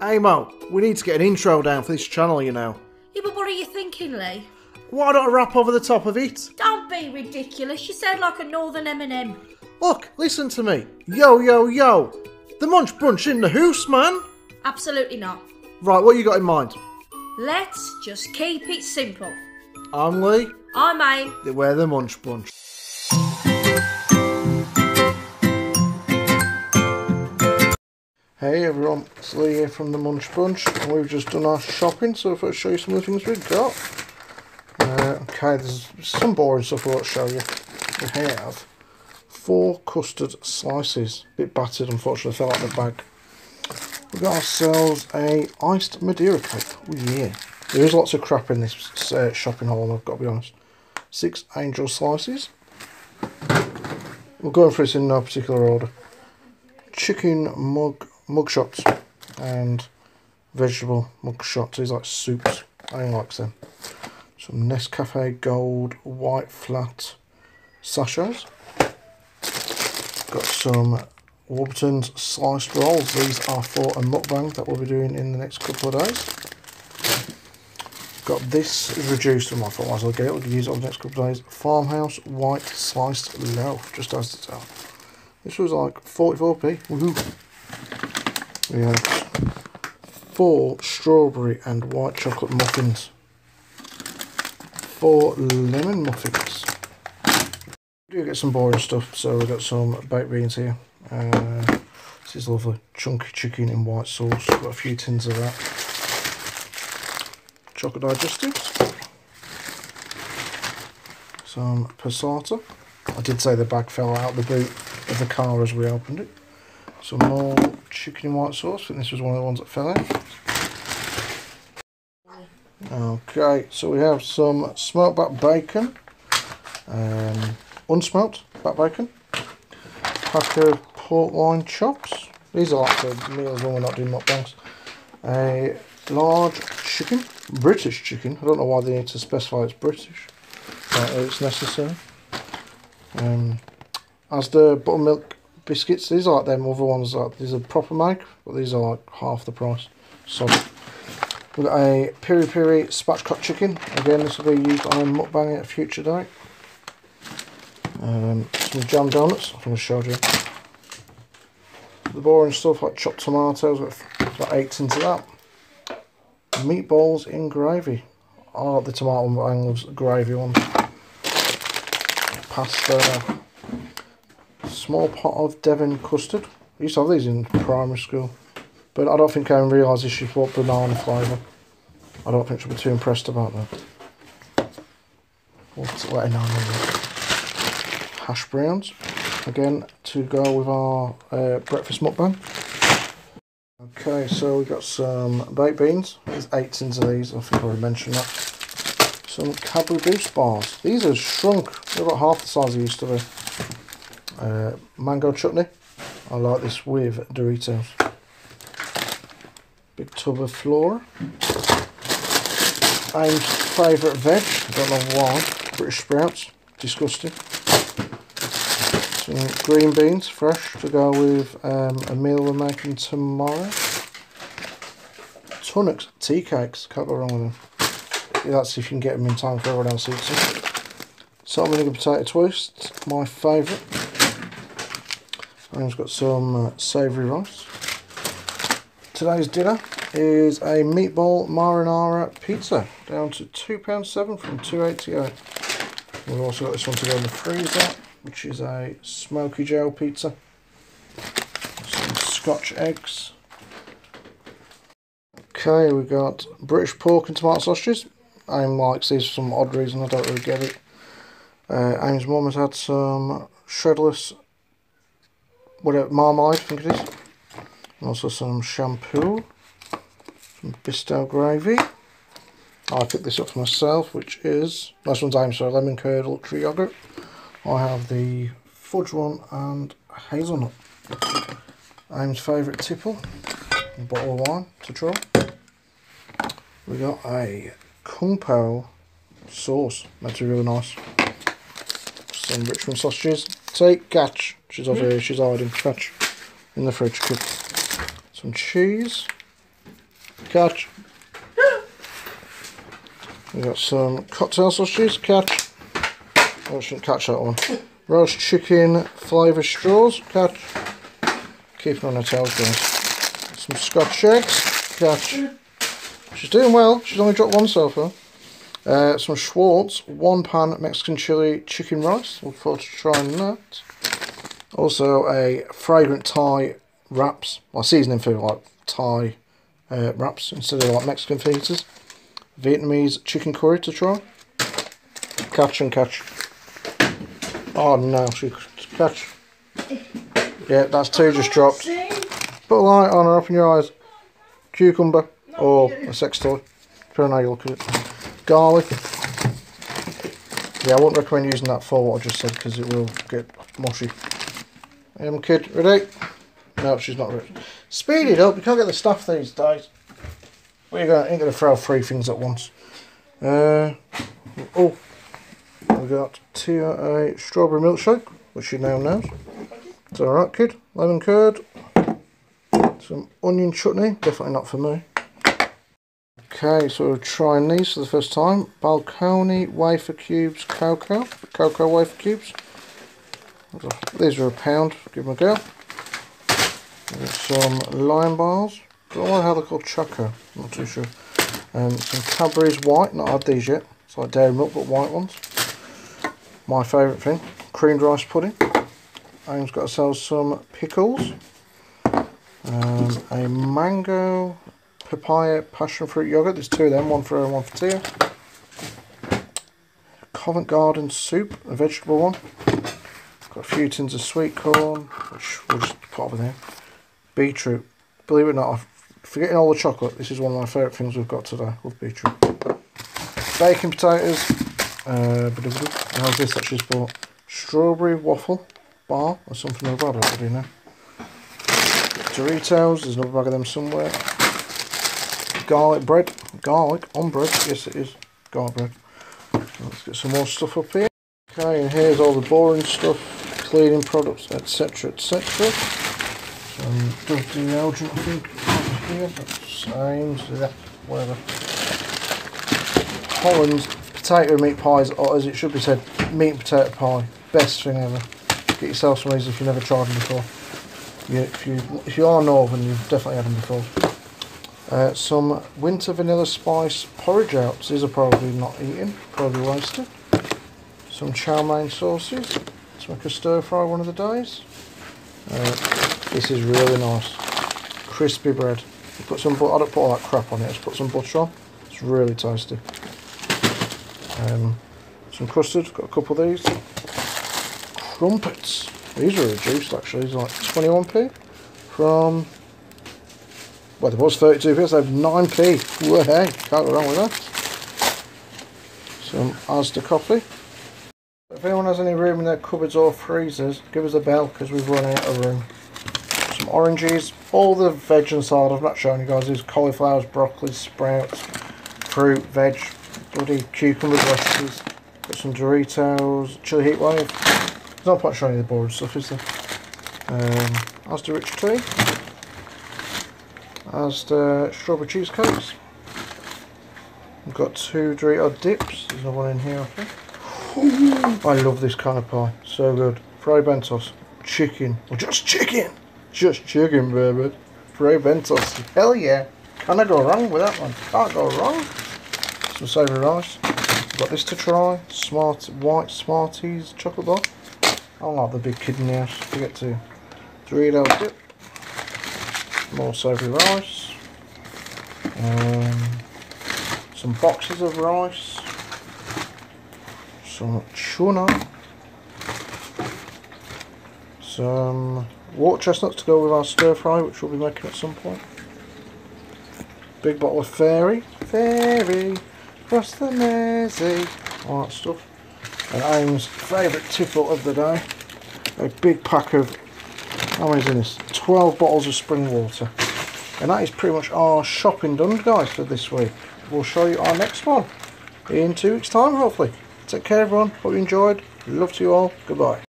Hey Mo, we need to get an intro down for this channel, you know. Yeah, but what are you thinking, Lee? Why I rap over the top of it? Don't be ridiculous. You sound like a northern Eminem. Look, listen to me. Yo, yo, yo. The Munch Bunch in the hoose, man. Absolutely not. Right, what you got in mind? Let's just keep it simple. I'm Lee. I'm Aim. We're the Munch Bunch. Hey everyone, it's Lee here from the Munch Bunch, and we've just done our shopping, so if I'd show you some of the things we've got. Uh, okay, there's some boring stuff I won't show you. We have four custard slices, a bit battered unfortunately, fell out of the bag. We've got ourselves a iced Madeira cake, oh yeah. There is lots of crap in this uh, shopping haul, I've got to be honest. Six angel slices. We're going for this in no particular order. Chicken mug mug shots and vegetable mug shots. These like soups. I like them. Some Nescafe Gold white flat sachets. Got some Warburton's sliced rolls. These are for a mukbang that we'll be doing in the next couple of days. Got this reduced from my thought I will get it. We'll use it on the next couple of days. Farmhouse white sliced loaf, just as it's out. This was like 44p. Woohoo! We have four strawberry and white chocolate muffins. Four lemon muffins. We do get some boring stuff, so we've got some baked beans here. Uh, this is lovely. Chunky chicken in white sauce. Got a few tins of that. Chocolate digestives. Some passata. I did say the bag fell out the boot of the car as we opened it. Some more chicken in white sauce. I think this was one of the ones that fell out. Okay, so we have some smoked back bacon, um, unsmoked back bacon, pack of pork loin chops. These are like for meals when we're not doing mukbangs. A large chicken, British chicken. I don't know why they need to specify it's British, but it's necessary. Um, as the buttermilk biscuits, these are like them other ones. Like these are proper make, but these are like half the price. So we've got a piri piri spatchcock chicken. Again, this will be used on mukbang at a future date. Um, some jam donuts. I think I showed you. The boring stuff like chopped tomatoes. Got about eight into that. Meatballs in gravy. I like the tomato one, but I love the gravy one. Pasta small pot of Devon custard. I used to have these in primary school. But I don't think I even realised she bought banana flavour. I don't think she'll be too impressed about that. What's let know Hash browns. Again, to go with our uh, breakfast mukbang. Okay, so we've got some baked beans. There's eight tins of these, I think I already mentioned that. Some Cadbury Boost bars. These are shrunk. They're about half the size they used to be. Uh, mango chutney. I like this with Doritos. Big tub of flora. Aim's favourite veg. I don't know why. British sprouts. Disgusting. Some green beans, fresh, to go with um, a meal we're making tomorrow. Tunnocks tea cakes. Can't go wrong with them. That's if you can get them in time for everyone else eats them. Salt vinegar potato twist. My favourite. I've got some uh, savoury rice. Today's dinner is a meatball marinara pizza, down to £2.7 from 288 We've also got this one to go in the freezer, which is a smoky gel pizza. Some scotch eggs. Okay, we've got British pork and tomato sausages. Aim likes these for some odd reason, I don't really get it. Uh, Aim's mum has had some shredless whatever marmite I think it is. And also some shampoo, some Bisto gravy. I picked this up for myself, which is this one's I'm sorry, lemon curd luxury yogurt. I have the fudge one and hazelnut. Aim's favourite tipple, a bottle of wine to try. We got a kung pao sauce, be really nice. Some Richmond sausages. Take catch. She's over here, she's hiding. Catch. In the fridge. Cook. Some cheese. catch. We got some cocktail sausages, catch. Oh, I shouldn't catch that one. Roast chicken flavour straws, catch. Keeping on her tails, guys. Some scotch eggs, catch. She's doing well. She's only dropped one so far. Uh, some Schwartz one pan Mexican chili chicken rice. Look forward to trying that. Also a fragrant Thai wraps, well seasoning food like Thai uh, wraps instead of like Mexican fajitas. Vietnamese chicken curry to try. Catch and catch. Oh no, she catch. Yeah, that's two just dropped. Put a light on her, open your eyes. Cucumber or a sex toy, depending on how you look at it. Garlic. Yeah, I wouldn't recommend using that for what I just said because it will get mushy. Um, kid, ready? No, she's not ready. Speed it up, you can't get the stuff these days. Where you going? Ain't going to throw three things at once. Uh, oh, we got two, a strawberry milkshake, which she now. It's alright, kid. Lemon curd. Some onion chutney, definitely not for me. Okay, so we're trying these for the first time. Balconi wafer cubes cocoa. Cocoa wafer cubes. These are a pound, give them a go. some lime bars. Don't know how they're called choco, not too sure. And some Cadbury's white, not had these yet. It's like dairy milk but white ones. My favourite thing, creamed rice pudding. Aim's got ourselves some pickles. Um, a mango papaya passion fruit yogurt. There's two of them, one for her and one for Tia. Covent Garden soup, a vegetable one. Got a few tins of sweet corn, which we'll just put over there. Beetroot. Believe it or not, forgetting all the chocolate, this is one of my favourite things we've got today with beetroot. Bacon potatoes. Uh, how's this that she's bought? Strawberry waffle bar or something like that, I don't know. Doritos, there's another bag of them somewhere garlic bread. Garlic on bread. Yes, it is garlic bread. Let's get some more stuff up here. Okay, and here's all the boring stuff, cleaning products, etc., etc. Some detergent, I think, here. Same, yeah, whatever. Holland's potato meat pies, or as it should be said, meat and potato pie. Best thing ever. Get yourself some of these if you've never tried them before. Yeah, if you if you are northern, you've definitely had them before. Uh, some winter vanilla spice porridge oats. These are probably not eaten, probably wasted. Some chow mein sauces to make a stir fry one of the days. Uh, this is really nice. Crispy bread. Put some I don't put all that crap on it, just put some butter on. It's really tasty. Um, some custard, got a couple of these. Crumpets. These are reduced actually, these are like 21p from well, there was 32p, so 9p. Whoa, hey, can't go wrong with that. Some Asda coffee. If anyone has any room in their cupboards or freezers, give us a bell because we've run out of room. Some oranges, all the veg inside. I've not shown you guys. There's cauliflowers, broccoli, sprouts, fruit, veg, bloody cucumbers, lettuces. Got some Doritos, chili heat wave. There's no point showing you the boring stuff, is there? Um, Asda rich tea as the strawberry cheesecakes. We've got two Dorito dips. There's another one in here, I think. I love this kind of pie. So good. Fray Bentos. Chicken. Or just chicken. Just chicken, baby. Fray Bentos. Hell yeah. Can I go wrong with that one? Can't go wrong. Some savoury rice. got this to try. Smart white Smarties chocolate bar. I like the big kid in the house. Forget to Dorito dip more savoury rice, um, some boxes of rice, some tuna, some water chestnuts to go with our stir fry which we'll be making at some point, big bottle of fairy, fairy, across the Mersey, all that stuff, and Aim's favourite tipple of the day, a big pack of how many is in this? 12 bottles of spring water. And that is pretty much our shopping done, guys, for this week. We'll show you our next one in two weeks' time, hopefully. Take care, everyone. Hope you enjoyed. Love to you all. Goodbye.